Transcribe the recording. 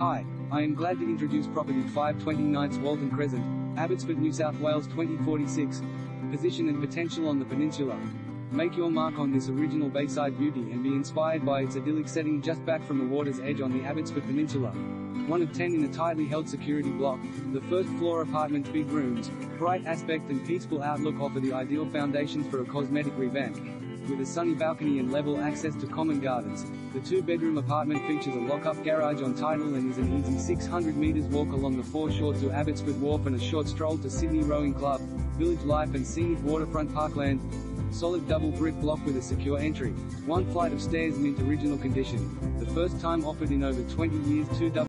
Hi, I am glad to introduce property 529 Walton Crescent, Abbotsford, New South Wales 2046. Position and potential on the peninsula. Make your mark on this original bayside beauty and be inspired by its idyllic setting just back from the water's edge on the Abbotsford Peninsula. One of ten in a tightly held security block, the first floor apartment's big rooms, bright aspect and peaceful outlook offer the ideal foundations for a cosmetic revamp. With a sunny balcony and level access to common gardens, the two-bedroom apartment features a lock-up garage on title and is an easy 600 metres walk along the foreshore to Abbotsford Wharf and a short stroll to Sydney Rowing Club, Village Life and scenic waterfront parkland. Solid double brick block with a secure entry. One flight of stairs mint original condition. The first time offered in over 20 years 2